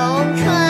咏春